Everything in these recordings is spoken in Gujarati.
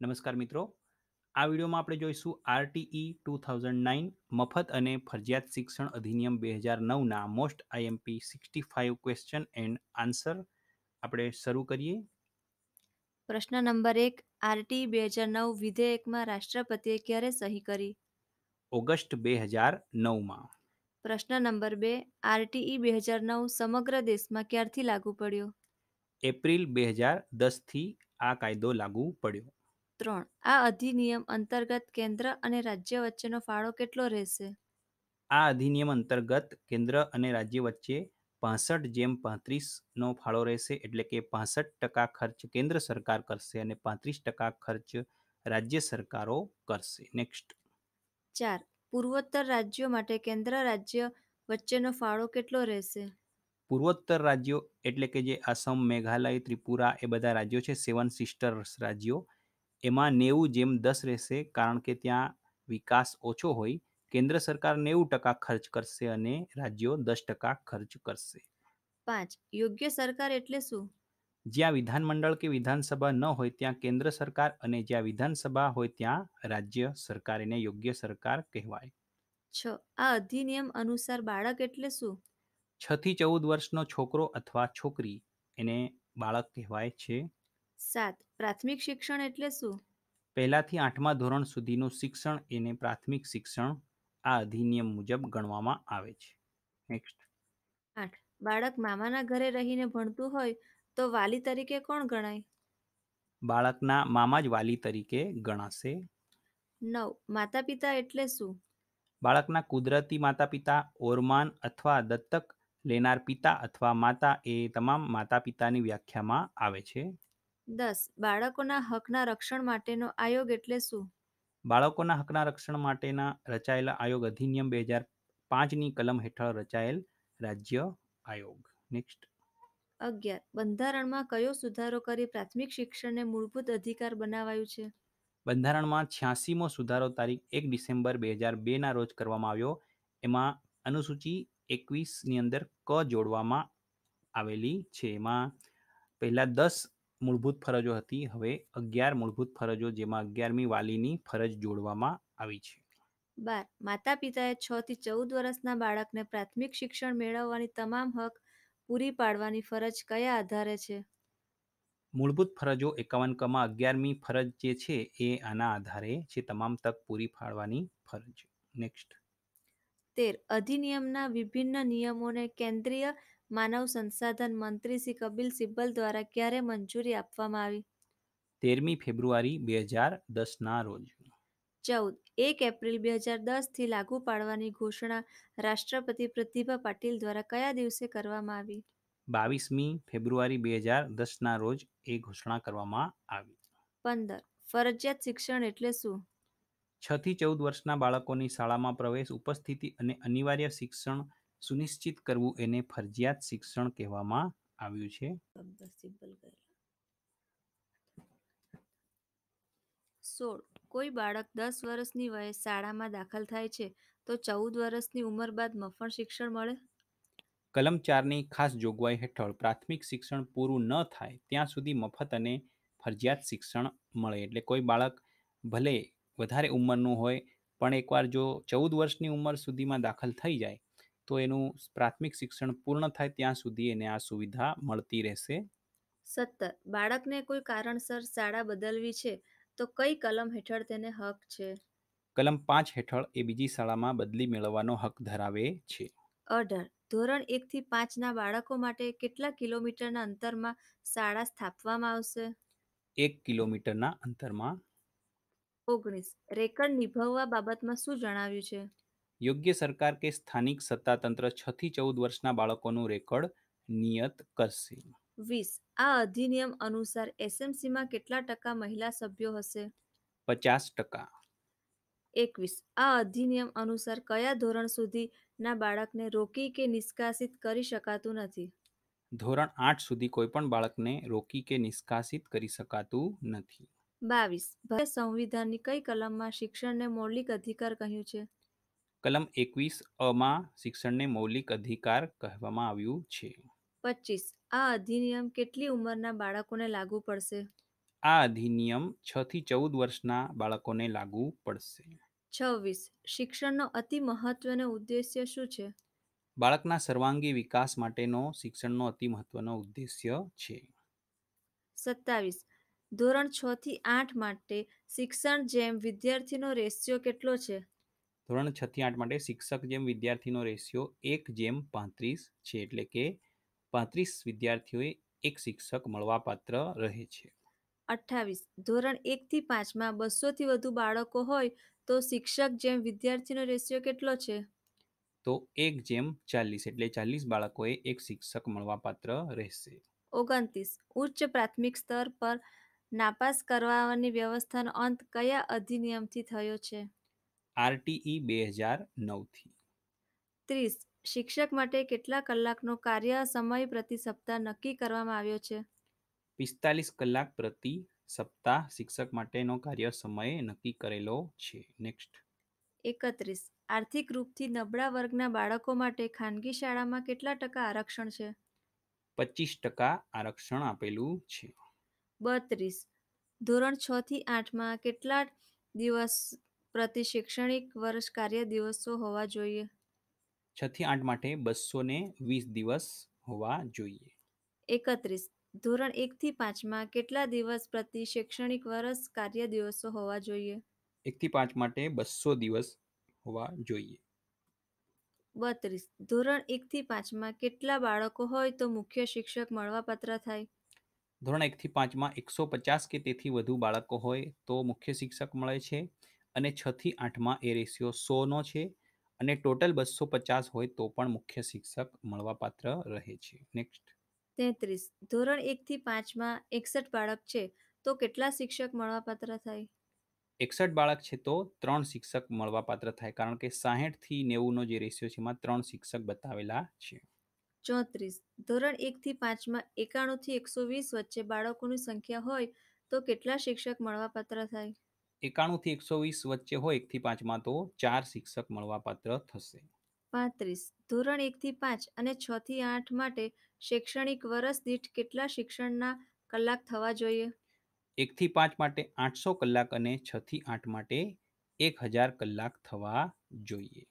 નમસ્કાર મિત્રો. આ વિડીયોમાં આપણે જોઈશું આરટીઈ ટુ થાઉઝન્ડ નાઇન મફત અને ફરજિયાત શિક્ષણ અધિનિયમ બે હજાર નવના most IMP sixty five question and answer આપણે શરૂ કરીએ. પ્રશ્ન નંબર એક આરટી બે હજાર નવ વિધેયકમાં રાષ્ટ્રપતિએ ક્યારે સહી કરી? ઓગસ્ટ બે હજાર નવમાં. પ્રશ્ન નંબર બે આરટીઈ બે હજાર નવ સમગ્ર દેશમાં ક્યારથી લાગુ પડ્યો? એપ્રિલ બે હજાર દસથી આ કાયદો લાગુ પડ્યો. ત્રણ. આ અધિનિયમ અંતર્ગત કેન્દ્ર અને રાજ્ય વચ્ચેનો ફાળો કેટલો રહેશે? આ અધિનિયમ અંતર્ગત કેન્દ્ર અને રાજ્ય વચ્ચે પાસઠ જેમ પાંત્રીસનો ફાળો રહેશે એટલે કે પાસઠ ટકા ખર્ચ કેન્દ્ર સરકાર કરશે અને પાંત્રીસ ટકા ખર્ચ રાજ્ય સરકારો કરશે. નેક્સ્ટ ચાર. પૂર્વોત્તર રાજ્યો માટે કેન્દ્ર રાજ્ય વચ્ચેનો ફાળો કેટલો રહેશે? પૂર્વોત્તર રાજ્યો એટલે કે જે આસામ મેઘાલય ત્રિપુરા એ બધા રાજ્યો છે સેવન સિસ્ટર્સ રાજ્યો. એમાં નેવું જેમ દસ રહેશે કારણ કે ત્યાં વિકાસ ઓછો હોય કેન્દ્ર સરકાર નેવું ટકા ખર્ચ કરશે અને રાજ્યો દસ ટકા ખર્ચ કરશે. પાંચ. યોગ્ય સરકાર એટલે શું? જ્યાં વિધાનમંડળ કે વિધાનસભા ન હોય ત્યાં કેન્દ્ર સરકાર અને જ્યાં વિધાનસભા હોય ત્યાં રાજ્ય સરકાર એને યોગ્ય સરકાર કહેવાય. છ. આ અધિનિયમ અનુસાર બાળક એટલે શું? છ થી ચૌદ વર્ષનો છોકરો અથવા છોકરી એને બાળક કહેવાય છે. સાત. પ્રાથમિક શિક્ષણ એટલે શું? પહેલાથી આઠમા ધોરણ સુધીનું શિક્ષણ એને પ્રાથમિક શિક્ષણ આ અધિનિયમ મુજબ ગણવામાં આવે છે. નેક્સ્ટ આઠ. બાળક મામાના ઘરે રહીને ભણતું હોય તો વાલી તરીકે કોણ ગણાય? બાળકના મામા જ વાલી તરીકે ગણાશે. નવ. માતા પિતા એટલે શું? બાળકના કુદરતી માતા પિતા ઓરમાન અથવા દત્તક લેનાર પિતા અથવા માતા એ તમામ માતા પિતાની વ્યાખ્યામાં આવે છે. દસ બાળકોના હકના રક્ષણ માટેનો આયોગ એટલે શું? બાળકોના હકના રક્ષણ માટેના રચાયેલા આયોગ અધિનિયમ બે હજાર પાંચની કલમ હેઠળ રચાયેલ રાજ્ય આયોગ. નેક્સ્ટ અગિયાર બંધારણમાં કયો સુધારો કરી પ્રાથમિક શિક્ષણને મૂળભૂત અધિકાર બનાવાયું છે? બંધારણમાં છ્યાસીમો સુધારો તારીખ એક ડિસેમ્બર બે હજાર બેના રોજ કરવામાં આવ્યો. એમાં અનુસૂચિ એકવીસની અંદર ક જોડવામાં આવેલી છે. એમાં પહેલાં દસ મૂળભૂત ફરજો હતી. હવે અગિયાર મૂળભૂત ફરજો જેમાં અગિયારમી વાલીની ફરજ જોડવામાં આવી છે. બાર માતા પિતાએ છ થી ચૌદ વર્ષના બાળકને પ્રાથમિક શિક્ષણ મેળવવાની તમામ હક પૂરી પાડવાની ફરજ કયા આધારે છે? મૂળભૂત ફરજો એકાવન કમાં અગિયારમી ફરજ જે છે એ આના આધારે છે તમામ તક પૂરી પાડવાની ફરજ. નેક્સ્ટ તેર અધિનિયમના વિભિન્ન નિયમોને કેન્દ્રીય માનવ સંસાધન મંત્રી શ્રી કપિલ સિબ્બલ દ્વારા ક્યારે મંજૂરી આપવામાં આવી? તેરમી ફેબ્રુઆરી બે હજાર દસના રોજ. ચૌદ. એક એપ્રિલ બે હજાર દસથી લાગુ પાડવાની ઘોષણા રાષ્ટ્રપતિ પ્રતિભા પાટીલ દ્વારા કયા દિવસે કરવામાં આવી? બાવીસમી ફેબ્રુઆરી બે હજાર દસના રોજ એ ઘોષણા કરવામાં આવી. પંદર. ફરજિયાત શિક્ષણ એટલે શું? છ થી ચૌદ વર્ષના બાળકોની શાળામાં પ્રવેશ ઉપસ્થિતિ અને અનિવાર્ય શિક્ષણ સુનિશ્ચિત કરવું એને ફરજિયાત શિક્ષણ કહેવામાં આવ્યું છે. સોળ. કોઈ બાળક દસ વર્ષની વયે શાળામાં દાખલ થાય છે તો ચૌદ વર્ષની ઉંમર બાદ મફત શિક્ષણ મળે? કલમ ચારની ખાસ જોગવાઈ હેઠળ પ્રાથમિક શિક્ષણ પૂરું ન થાય ત્યાં સુધી મફત અને ફરજિયાત શિક્ષણ મળે. એટલે કોઈ બાળક ભલે વધારે ઉંમરનું હોય પણ એકવાર જો ચૌદ વર્ષની ઉંમર સુધીમાં દાખલ થઈ જાય તો એનું પ્રાથમિક શિક્ષણ પૂર્ણ થાય ત્યાં સુધી એને આ સુવિધા મળતી રહેશે. સત્તર બાળકને કોઈ કારણસર શાળા બદલવી છે તો કઈ કલમ હેઠળ તેને હક છે? કલમ પાંચ હેઠળ એ બીજી શાળામાં બદલી મેળવવાનો હક ધરાવે છે. અઢાર. ધોરણ એક થી પાંચના બાળકો માટે કેટલા કિલોમીટરના અંતરમાં શાળા સ્થાપવામાં આવશે? એક કિલોમીટરના અંતરમાં. ઓગણીસ. રેકર્ડ નિભાવવા બાબતમાં શું જણાવ્યું છે? યોગ્ય સરકાર કે સ્થાનિક સત્તાતંત્ર છ થી ચૌદ વર્ષના બાળકોનું રેકોર્ડ નિયત કરશે? વીસ. આ અધિનિયમ અનુસાર એસએમસીમાં કેટલા ટકા મહિલા સભ્યો હશે? પચાસ ટકા. એકવીસ. આ અધિનિયમ અનુસાર કયા ધોરણ સુધીના બાળકને રોકી કે નિષ્કાસિત કરી શકાતું નથી? ધોરણ આઠ સુધી કોઈ પણ બાળકને રોકી કે નિષ્કાસિત કરી શકાતું નથી. બાવીસ. સંવિધાનની કઈ કલમમાં શિક્ષણને મૌલિક અધિકાર કહ્યું છે? કલમ એકવીસ અમાં શિક્ષણને મૌલિક અધિકાર કહેવામાં આવ્યું છે. પચીસ. આ અધિનિયમ કેટલી ઉંમરના બાળકોને લાગુ પડશે? આ અધિનિયમ છ થી ચૌદ વર્ષના બાળકોને લાગુ પડશે. છવ્વીસ. શિક્ષણનો અતિ મહત્વનો ઉદ્દેશ્ય શું છે? બાળકના સર્વાંગી વિકાસ માટેનો શિક્ષણનો અતિ મહત્વનો ઉદ્દેશ્ય છે. સત્તાવીસ. ધોરણ છ થી આઠ માટે શિક્ષણ જેમ વિદ્યાર્થીનો રેશિયો કેટલો છે? ધોરણ છથી આઠ માટે શિક્ષક જેમ વિદ્યાર્થીનો રેશિયો એક જેમ પાંત્રીસ છે એટલે કે પાંત્રીસ વિદ્યાર્થીઓએ એક શિક્ષક મળવાપાત્ર રહે છે. અઠ્ઠાવીસ. ધોરણ એકથી પાંચમાં બસોથી વધુ બાળકો હોય તો શિક્ષક જેમ વિદ્યાર્થીનો રેશિયો કેટલો છે? તો એક જેમ ચાલીસ એટલે ચાલીસ બાળકોએ એક શિક્ષક મળવાપાત્ર રહેશે. ઓગણત્રીસ. ઉચ્ચ પ્રાથમિક સ્તર પર નાપાસ કરવાની વ્યવસ્થાનો અંત કયા અધિનિયમથી થયો છે? આરટીઈ બે હજાર નવથી. ત્રીસ શિક્ષક માટે કેટલા કલાકનો કાર્ય સમય પ્રતિ સપ્તાહ નક્કી કરવામાં આવ્યો છે? પિસ્તાલીસ કલાક પ્રતિ સપ્તાહ શિક્ષક માટેનો કાર્ય સમય નક્કી કરેલો છે. નેક્સ્ટ એકત્રીસ આર્થિક રૂપથી નબળા વર્ગના બાળકો માટે ખાનગી શાળામાં કેટલા ટકા આરક્ષણ છે? પચીસ ટકા આરક્ષણ આપેલું છે. બત્રીસ ધોરણ છ થી આઠમાં કેટલા દિવસ પ્રતિ શૈક્ષણિક વર્ષ કાર્ય દિવસો હોવા જોઈએ? છ થી આઠ માટે બસો ને વીસ દિવસ હોવા જોઈએ. એકત્રીસ. ધોરણ એક થી પાંચમાં કેટલા દિવસ પ્રતિ શૈક્ષણિક વર્ષ કાર્ય દિવસો હોવા જોઈએ? એકથી પાંચ માટે બસો દિવસ હોવા જોઈએ. બત્રીસ. ધોરણ એક થી પાંચમાં કેટલા બાળકો હોય તો મુખ્ય શિક્ષક મળવાપાત્ર થાય? ધોરણ એકથી પાંચમાં એકસો પચાસ કે તેથી વધુ બાળકો હોય તો મુખ્ય શિક્ષક મળે છે. અને છ થી આઠમાં એ રેશિયો સોનો છે અને ટોટલ બસો પચાસ હોય તો પણ મુખ્ય શિક્ષક મળવાપાત્ર રહે છે. નેક્સ્ટ તેત્રીસ. ધોરણ એક થી પાંચમાં એકસઠ બાળક છે તો કેટલા શિક્ષક મળવાપાત્ર થાય? એકસઠ બાળક છે તો ત્રણ શિક્ષક મળવાપાત્ર થાય કારણ કે સાહીઠથી નેવુંનો જે રેશિયો છે એમાં ત્રણ શિક્ષક બતાવેલા છે. ચોત્રીસ. ધોરણ એક થી પાંચમાં એકાણું થી એકસો વીસ વચ્ચે બાળકોની સંખ્યા હોય તો કેટલા શિક્ષક મળવાપાત્ર થાય? એકાણું થી એકસો વીસ વચ્ચે હોય એકથી પાંચમાં તો ચાર શિક્ષક મળવાપાત્ર થશે. પાંત્રીસ. ધોરણ એક થી પાંચ અને છ થી આઠ માટે શૈક્ષણિક વર્ષ દીઠ કેટલા શિક્ષણના કલાક થવા જોઈએ? એકથી પાંચ માટે આઠસો કલાક અને છ થી આઠ માટે એક હજાર કલાક થવા જોઈએ.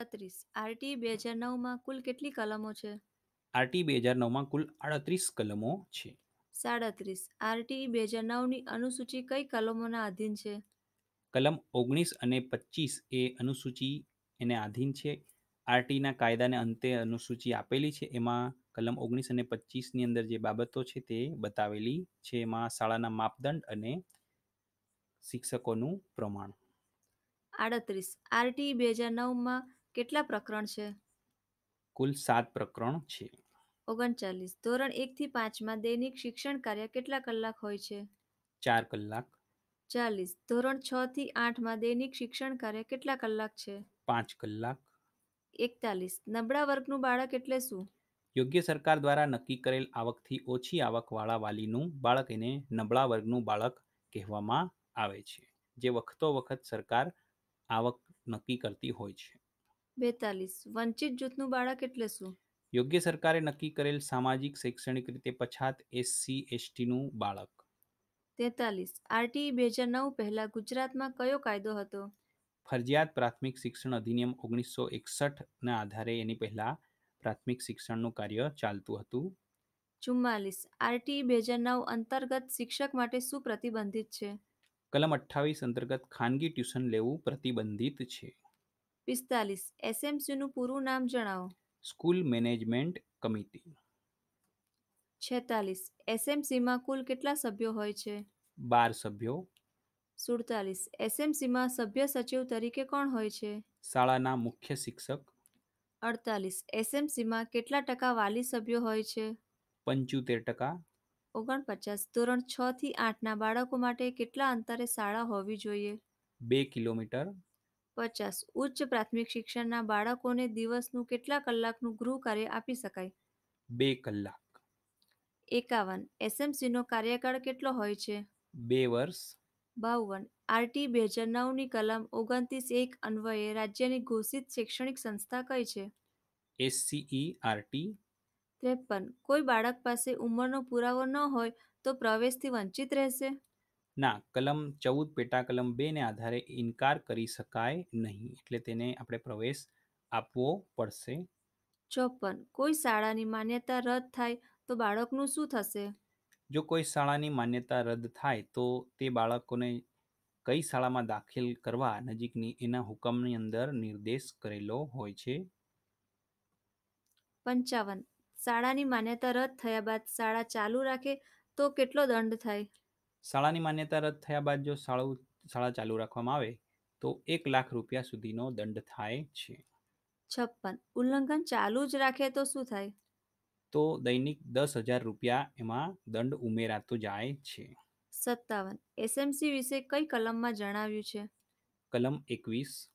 છત્રીસ. આરટી બે હજાર નવમાં કુલ કેટલી કલમો છે? આરટી બે હજાર નવમાં કુલ આડત્રીસ કલમો છે. સાડત્રીસ. આરટી બે હજાર નવની અનુસૂચિ કઈ કલમોના આધીન છે? કલમ ઓગણીસ અને પચીસ એ અનુસૂચિ એને આધીન છે. આરટીના કાયદાને અંતે અનુસૂચિ આપેલી છે. એમાં કલમ ઓગણીસ અને પચીસની અંદર જે બાબતો છે તે બતાવેલી છે. એમાં શાળાના માપદંડ અને શિક્ષકોનું પ્રમાણ. આડત્રીસ. આરટી બે હજાર નવમાં કેટલા પ્રકરણ છે? કુલ સાત પ્રકરણ છે. ઓગણચાલીસ. ધોરણ એક થી પાંચમાં દૈનિક શિક્ષણ કાર્ય કેટલા કલાક હોય છે? ચાર કલાક. ચાલીસ. ધોરણ છ થી આઠમાં દૈનિક શિક્ષણ કાર્ય કેટલા કલાક છે? પાંચ કલાક. એકતાલીસ. નબળા વર્ગનું બાળક એટલે શું? યોગ્ય સરકાર દ્વારા નક્કી કરેલ આવકથી ઓછી આવકવાળા વાલીનું બાળક એને નબળા વર્ગનું બાળક કહેવામાં આવે છે જે વખતો વખત સરકાર આવક નક્કી કરતી હોય છે. બેતાલીસ. વંચિત જૂથનું બાળક એટલે શું? યોગ્ય સરકારે નક્કી કરેલ સામાજિક શૈક્ષણિક રીતે પછાત એસસી એસટીનું બાળક. તેતાલીસ. આરટી બે હજાર નવ પહેલા ગુજરાતમાં કયો કાયદો હતો? ફરજિયાત પ્રાથમિક શિક્ષણ અધિનિયમ ઓગણીસો એકસઠના આધારે એની પહેલા પ્રાથમિક શિક્ષણનું કાર્ય ચાલતું હતું. ચુમ્માલીસ. આરટી બે હજાર નવ અંતર્ગત શિક્ષક માટે શું પ્રતિબંધિત છે? કલમ અઠ્ઠાવીસ અંતર્ગત ખાનગી ટ્યુશન લેવું પ્રતિબંધિત છે. પિસ્તાલીસ. એસએમસીનું પૂરું નામ જણાવો. School management committee. છેતાલીસ. એસએમસીમાં કુલ કેટલા સભ્યો હોય છે? બાર સભ્યો. સુડતાલીસ. એસએમસીમાં સભ્ય સચિવ તરીકે કોણ હોય છે? શાળાના મુખ્ય શિક્ષક. અડતાલીસ. એસએમસીમાં કેટલા ટકા વાલી સભ્યો હોય છે? પંચોતેર ટકા. ઓગણપચાસ. ધોરણ છ થી આઠના બાળકો માટે કેટલા અંતરે શાળા હોવી જોઈએ? બે કિલોમીટર. પચાસ ઉચ્ચ પ્રાથમિક શિક્ષણના બાળકોને દિવસનું કેટલા કલાકનું ગૃહ કાર્ય આપી શકાય? બે કલાક. એકાવન. એસએમસીનો કાર્યકાળ કેટલો હોય છે? બે વર્ષ. બાવન. આરટી બે હજાર નવની કલમ ઓગણત્રીસ એક અન્વયે રાજ્યની ઘોષિત શૈક્ષણિક સંસ્થા કઈ છે? SCERT. ત્રેપન. કોઈ બાળક પાસે ઉંમરનો પુરાવો ન હોય તો પ્રવેશથી વંચિત રહેશે? ના કલમ ચૌદ પેટા કલમ બેને આધારે ઇનકાર કરી શકાય નહીં. એટલે તેને આપણે પ્રવેશ આપવો પડશે. ચોપન. કોઈ શાળાની માન્યતા રદ થાય તો બાળકનું શું થશે? જો કોઈ શાળાની માન્યતા રદ થાય તો તે બાળકોને કઈ શાળામાં દાખલ કરવા નજીકની એના હુકમની અંદર નિર્દેશ કરેલો હોય છે? પંચાવન. શાળાની માન્યતા રદ થયા બાદ શાળા ચાલુ રાખે તો કેટલો દંડ થાય? શાળાની માન્યતા રદ થયા બાદ જો શાળા શાળા ચાલુ રાખવામાં આવે તો એક લાખ રૂપિયા સુધીનો દંડ થાય છે. છપ્પન. ઉલ્લંઘન ચાલુ જ રાખે તો શું થાય? તો દૈનિક દસ હજાર રૂપિયા એમાં દંડ ઉમેરાતો જાય છે. સત્તાવન. એસએમસી વિશે કઈ કલમમાં જણાવ્યું છે? કલમ એકવીસ.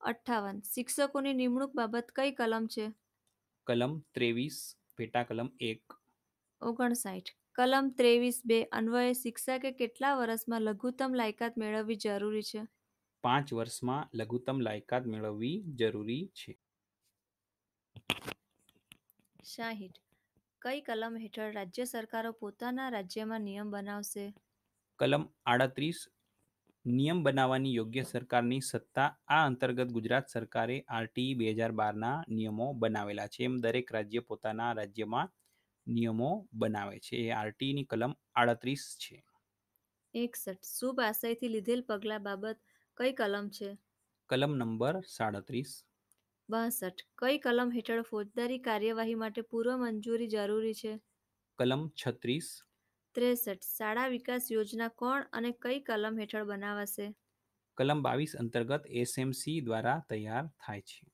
અઠ્ઠાવન. શિક્ષકોની નિમણૂક બાબત કઈ કલમ છે? કલમ ત્રેવીસ. પેટા કલમ એક. ઓગણસાઠ. કલમ ત્રેવીસ બે અન્વયે શિક્ષકે કેટલા વર્ષમાં લઘુત્તમ લાયકાત મેળવવી જરૂરી છે? પાંચ વર્ષમાં લઘુત્તમ લાયકાત મેળવવી જરૂરી છે. સાહીઠ. કઈ કલમ હેઠળ રાજ્ય સરકારો પોતાના રાજ્યમાં નિયમ બનાવશે? કલમ આડત્રીસ નિયમ બનાવવાની યોગ્ય સરકારની સત્તા આ અંતર્ગત ગુજરાત સરકારે આરટી બે હજાર બારના નિયમો બનાવેલા છે. એમ દરેક રાજ્ય પોતાના રાજ્યમાં નિયમો બનાવે છે. એ આરટીની કલમ આડત્રીસ છે. એકસઠ. શુભ આશયથી લીધેલ પગલાં બાબત કઈ કલમ છે? કલમ નંબર સાડત્રીસ. બાસઠ. કઈ કલમ હેઠળ ફોજદારી કાર્યવાહી માટે પૂર્વ મંજૂરી જરૂરી છે? કલમ છત્રીસ. ત્રેસઠ. શાળા વિકાસ યોજના કોણ અને કઈ કલમ હેઠળ બનાવાશે? કલમ બાવીસ અંતર્ગત એસએમસી દ્વારા તૈયાર થાય છે.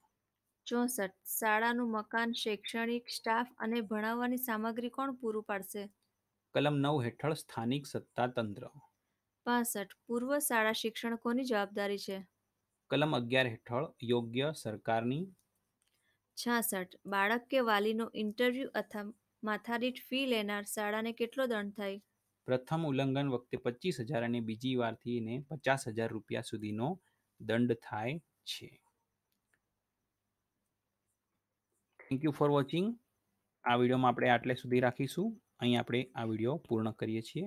ચોસઠ શાળાનું મકાન શૈક્ષણિક સ્ટાફ અને ભણાવવાની સામગ્રી કોણ પૂરું પાડશે? કલમ નવ હેઠળ સ્થાનિક સત્તા તંત્ર પાસઠ પૂર્વ શાળા શિક્ષણ કોની જવાબદારી છે? કલમ અગિયાર હેઠળ યોગ્ય સરકારની. છાસઠ બાળક કે વાલીનો ઇન્ટરવ્યૂ અથવા માથાદીઠ ફી લેનાર શાળાને કેટલો દંડ થાય? પ્રથમ ઉલ્લંઘન વખતે પચીસ હજાર અને બીજી વારથી ને પચાસ હજાર રૂપિયા સુધીનો દંડ થાય છે. થેન્ક યુ ફોર વોચિંગ આ વિડીયોમાં આપણે આટલે સુધી રાખીશું. અહીં આપણે આ વીડિયો પૂર્ણ કરીએ છીએ.